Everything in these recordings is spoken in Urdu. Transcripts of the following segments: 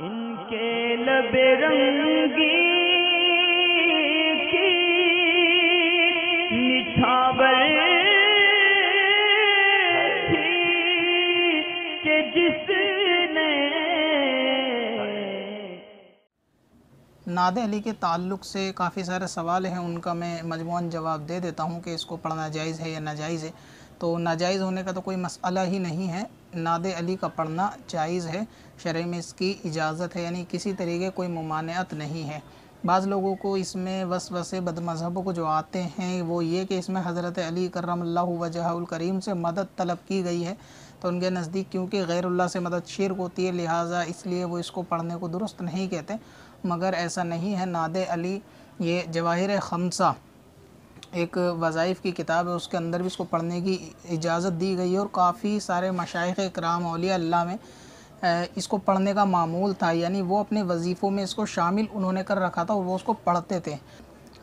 ان کے لب رنگی کی نچھاور تھی کہ جس نے ناد علی کے تعلق سے کافی سارے سوال ہیں، ان کا میں مجموعاً جواب دے دیتا ہوں کہ اس کو پڑھنا جائز ہے یا ناجائز ہے۔ تو ناجائز ہونے کا تو کوئی مسئلہ ہی نہیں ہے۔ ناد علی کا پڑھنا جائز ہے۔ شرع میں اس کی اجازت ہے یعنی کسی طریقے کوئی ممانعت نہیں ہے۔ بعض لوگوں کو اس میں وسوسے بد مذہبوں کو جو آتے ہیں، وہ یہ کہ اس میں حضرت علی کرم اللہ وجہ الکریم سے مدد طلب کی گئی ہے۔ تو ان کے نزدیک کیونکہ غیر اللہ سے مدد شرک ہوتی ہے، لہٰذا اس لیے وہ اس کو پڑھنے کو درست نہیں کہتے۔ مگر ایسا نہیں ہے۔ ناد علی، یہ جواہر خمسہ ایک وظائف کی کتاب ہے، اس کے اندر بھی اس کو پڑھنے کی اجازت دی گئی ہے اور کافی سارے مشائق اکرام، اولیاء اللہ میں اس کو پڑھنے کا معمول تھا۔ یعنی وہ اپنے وظیفوں میں اس کو شامل انہوں نے کر رکھا تھا اور وہ اس کو پڑھتے تھے۔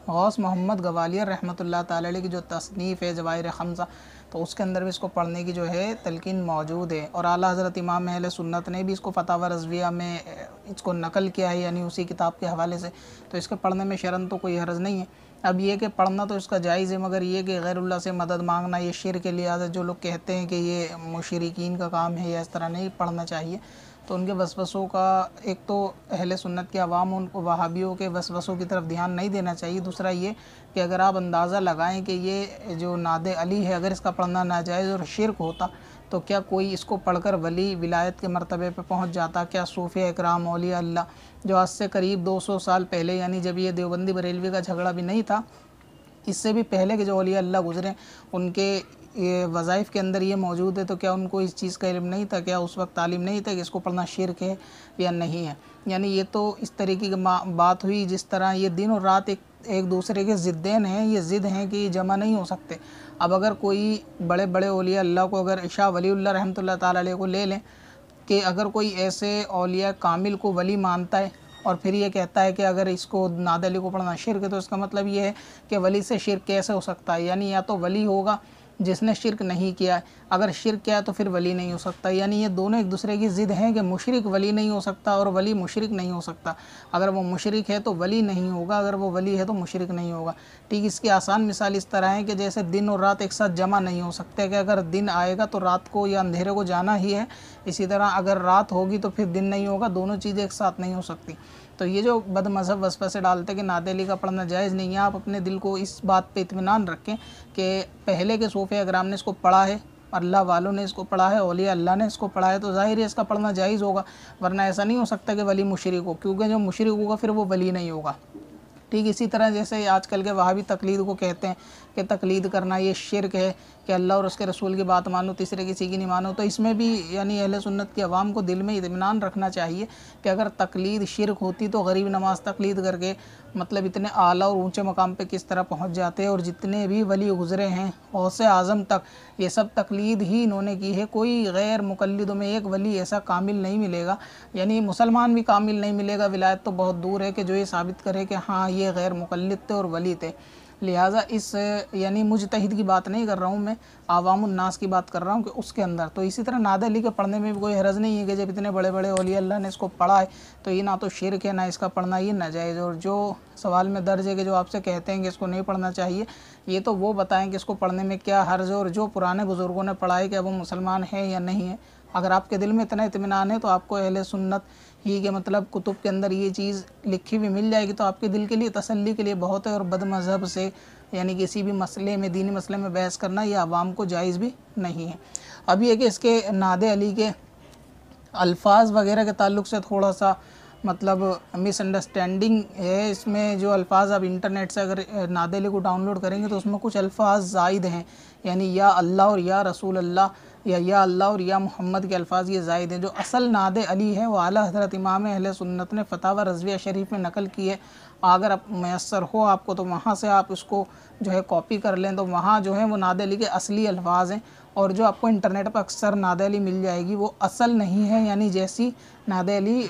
غوث محمد گوالیہ رحمۃ اللہ تعالی علیہ کی جو تصنیف ہے جواہر خمسہ، تو اس کے اندر بھی اس کو پڑھنے کی جو ہے تلقین موجود ہے۔ اور اعلیٰ حضرت امام اہل سنت نے بھی اس کو فتح و رضویہ میں اس کو نقل کیا ہے یعنی اسی کتاب کے حوالے سے۔ تو اس کے پڑھنے میں شرن تو کوئی حرض نہیں ہے۔ اب یہ کہ پڑھنا تو اس کا جائز ہے، مگر یہ کہ غیر اللہ سے مدد مانگنا، یہ شیر کے لحاظ جو لوگ کہتے ہیں کہ یہ مشرقین کا کام ہے یا اس طرح نہیں، پڑھنا چاہیے۔ تو ان کے وسوسوں کا ایک تو اہل سنت کے عوام ان کو وہابیوں کے وسوسوں کی طرف دھیان نہیں دینا چاہیے۔ دوسرا یہ کہ اگر آپ اندازہ لگائیں کہ یہ جو ناد علی ہے، اگر اس کا پڑھنا ناجائز اور شرک ہوتا، تو کیا کوئی اس کو پڑھ کر ولی ولایت کے مرتبے پہ پہنچ جاتا؟ کیا صوفیہ اکرام، اولیاء اللہ جو آج سے قریب دو سو سال پہلے یعنی جب یہ دیوبندی بریلوی کا جھگڑا بھی نہیں تھا، اس سے بھی پہلے کے جو اولیاء اللہ گزرے، ان کے یہ وظائف کے اندر یہ موجود ہے تو کیا ان کو اس چیز کا علم نہیں تھا؟ کیا اس وقت تعلیم نہیں تھا کہ اس کو پڑھنا شرک ہے یا نہیں ہے؟ یعنی یہ تو اس طریقے کی بات ہوئی جس طرح یہ دن اور رات ایک ایک دوسرے کے ضدین ہیں، یہ ضد ہیں کہ یہ جمع نہیں ہو سکتے۔ اب اگر کوئی بڑے بڑے اولیاء اللہ کو اگر عشاء ولی اللہ رحمۃ اللہ تعالیٰ علیہ کو لے لیں کہ اگر کوئی ایسے اولیاء کامل کو ولی مانتا ہے اور پھر یہ کہتا ہے کہ اگر اس کو ناد علی کو پڑھنا شرک ہے تو اس کا مطلب یہ ہے کہ ولی سے شرک کیسے ہو سکتا ہے؟ یعنی یا تو ولی ہوگا جس نے شرک نہیں کیا ہے۔ اگر شرک کیا تو پھر ولی نہیں ہو سکتا۔ یعنی یہ دونوں ایک دوسرے کی ضد ہیں کہ مشرک ولی نہیں ہو سکتا اور ولی مشرک نہیں ہو سکتا۔ اگر وہ مشرک ہے تو ولی نہیں ہوگا، اگر وہ ولی ہے تو مشرک نہیں ہوگا۔ ٹھیک، اس کی آسان مثال اس طرح ہے کہ جیسے دن اور رات ایک ساتھ جمع نہیں ہو سکتے کہ اگر دن آئے گا تو رات کو یا اندھیرے کو جانا ہی ہے۔ اسی طرح اگر رات ہوگی تو پھر دن نہیں ہوگا، دونوں چیزیں ایک ساتھ نہیں ہو سکتی۔ تو یہ جو بد مذہب وصفہ سے ڈالتے کہ ناد علی کا پڑھنا جائز نہیں ہے، آپ اپنے دل کو اس بات پہ اطمینان رکھیں کہ پہلے کے صوفیہ اگرام نے اس کو پڑھا ہے، اللہ والوں نے اس کو پڑھا ہے، اولیاء اللہ نے اس کو پڑھا ہے، تو ظاہر ہے اس کا پڑھنا جائز ہوگا۔ ورنہ ایسا نہیں ہو سکتا کہ ولی مشرق ہو، کیونکہ جو مشرق ہوگا پھر وہ ولی نہیں ہوگا۔ ٹھیک اسی طرح جیسے آج کل کے وہابی تقلید کو کہتے ہیں کہ تقلید کرنا یہ شرک ہے کہ اللہ اور اس کے رسول کی بات مانو، تیسرے کسی کی نہیں مانو۔ تو اس میں بھی یعنی اہل سنت کی عوام کو دل میں اطمینان رکھنا چاہیے کہ اگر تقلید شرک ہوتی تو غریب نماز تقلید کر کے مطلب اتنے اعلیٰ اور اونچے مقام پہ کس طرح پہنچ جاتے اور جتنے بھی ولی گزرے ہیں، غوث اعظم تک، یہ سب تقلید ہی انہوں نے کی ہے۔ کوئی غیر مقلدوں میں ایک ولی ایسا کامل نہیں ملے گا۔ یعنی مسلمان بھی کامل نہیں ملے گا۔ ولایت تو بہت دور ہے کہ جو یہ ثابت کرے کہ ہاں یہ غیر مقلد تھے اور ولی تھے۔ لہٰذا اس یعنی مجتہد کی بات نہیں کر رہا ہوں میں، عوام الناس کی بات کر رہا ہوں کہ اس کے اندر۔ تو اسی طرح ناد علی کے پڑھنے میں بھی کوئی حرض نہیں ہے کہ جب اتنے بڑے بڑے اولیاء اللہ نے اس کو پڑھا ہے، تو یہ نہ تو شرک ہے، نہ اس کا پڑھنا یہ ناجائز اور جو سوال میں درج ہے کہ جو آپ سے کہتے ہیں کہ اس کو نہیں پڑھنا چاہیے، یہ تو وہ بتائیں کہ اس کو پڑھنے میں کیا حرض ہے اور جو پرانے بزرگوں نے پڑھا ہے کہ وہ مسلمان ہیں یا نہیں ہے اگر آپ کے دل میں اتنا اطمینان ہے تو آپ کو اہل سنت ہی کے مطلب کتب کے اندر یہ چیز لکھی ہوئی مل جائے گی تو آپ کے دل کے لیے تسلی کے لیے بہت ہے اور بد مذہب سے یعنی کسی بھی مسئلے میں دینی مسئلے میں بحث کرنا یہ عوام کو جائز بھی نہیں ہے۔ اب یہ کہ اس کے ناد علی کے الفاظ وغیرہ کے تعلق سے تھوڑا سا مطلب مس انڈرسٹینڈنگ ہے۔ اس میں جو الفاظ آپ انٹرنیٹ سے اگر ناد علی کو ڈاؤن لوڈ کریں گے تو اس میں کچھ الفاظ زائد ہیں۔ یعنی یا اللہ اور یا رسول اللہ یا یا اللہ اور یا محمد کے الفاظ یہ زائد ہیں جو اصل ناد علی ہے وہ اعلیٰ حضرت امام اہل سنت نے فتح و رضویہ شریف میں نقل کی ہے۔ اگر میسر ہو آپ کو تو وہاں سے آپ اس کو جو ہے کاپی کر لیں تو وہاں جو ہے وہ ناد علی کے اصلی الفاظ ہیں اور جو آپ کو انٹرنیٹ پر اکثر ناد علی مل جائے گی وہ اصل نہیں ہے یعنی جیسی ناد علی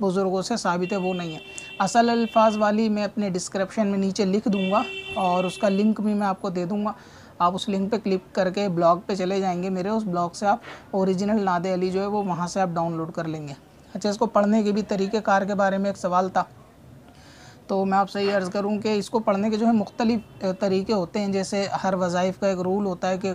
بزرگوں سے ثابت ہے وہ نہیں ہے۔ اصل الفاظ والی میں اپنے ڈسکرپشن میں نیچے لکھ دوں گا اور اس کا لنک بھی میں آپ کو دے دوں گا۔ آپ اس لنک پہ کلک کر کے بلاگ پہ چلے جائیں گے میرے، اس بلاگ سے آپ اوریجنل ناد علی جو ہے وہ وہاں سے آپ ڈاؤن لوڈ کر لیں گے۔ اچھا اس کو پڑھنے کے بھی طریقہ کار کے بارے میں ایک سوال تھا۔ تو میں آپ سے یہ عرض کروں کہ اس کو پڑھنے کے جو ہے مختلف طریقے ہوتے ہیں، جیسے ہر وظائف کا ایک رول ہوتا ہے کہ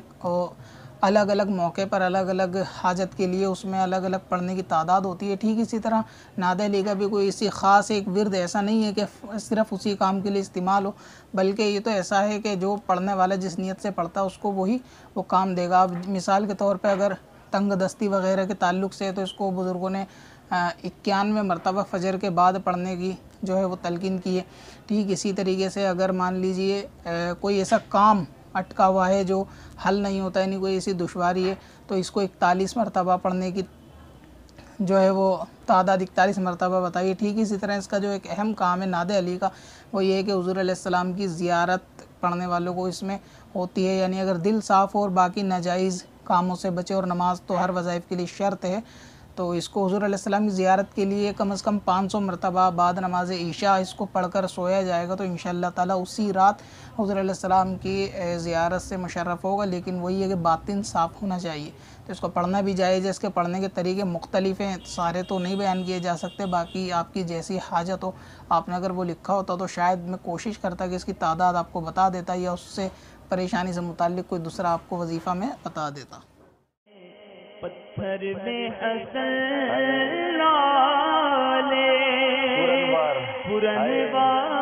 الگ الگ موقع پر الگ الگ حاجت کے لیے اس میں الگ الگ پڑھنے کی تعداد ہوتی ہے۔ ٹھیک اسی طرح ناد علی کا بھی کوئی اسی خاص ایک ورد ایسا نہیں ہے کہ صرف اسی کام کے لیے استعمال ہو، بلکہ یہ تو ایسا ہے کہ جو پڑھنے والا جس نیت سے پڑھتا ہے، اس کو وہی وہ کام دے گا۔ اب مثال کے طور پہ اگر تنگ دستی وغیرہ کے تعلق سے تو اس کو بزرگوں نے اکیانوے مرتبہ فجر کے بعد پڑھنے کی جو ہے وہ تلقین کی ہے۔ ٹھیک اسی طریقے سے اگر مان لیجیے کوئی ایسا کام اٹکا ہوا ہے، جو حل نہیں ہوتا یعنی کوئی ایسی دشواری ہے، تو اس کو اکتالیس مرتبہ پڑھنے کی جو ہے وہ تعداد اکتالیس مرتبہ بتائیے ٹھیک اسی طرح اس کا جو ایک اہم کام ہے ناد علی کا، وہ یہ ہے کہ حضور علیہ السلام کی زیارت پڑھنے والوں کو اس میں ہوتی ہے۔ یعنی اگر دل صاف ہو اور باقی ناجائز کاموں سے بچے اور نماز تو ہر وظائف کے لیے شرط ہے تو اس کو حضور علیہ السلام کی زیارت کے لیے کم از کم پانچ سو مرتبہ بعد نماز عشاء اس کو پڑھ کر سویا جائے گا تو انشاءاللہ تعالیٰ اسی رات حضور علیہ السلام کی زیارت سے مشرف ہوگا لیکن وہی ہے کہ باطن صاف ہونا چاہیے تو اس کو پڑھنا بھی جائز ہے اس کے پڑھنے کے طریقے مختلف ہیں سارے تو نہیں بیان کیے جا سکتے باقی آپ کی جیسی حاجت ہو آپ نے اگر وہ لکھا ہوتا تو شاید میں کوشش کرتا کہ اس کی تعداد آپ کو بتا دیتا یا اس سے پریشانی سے متعلق کوئی دوسرا آپ کو وظیفہ میں بتا دیتا پتھر میں حسن لالے۔ پورن بار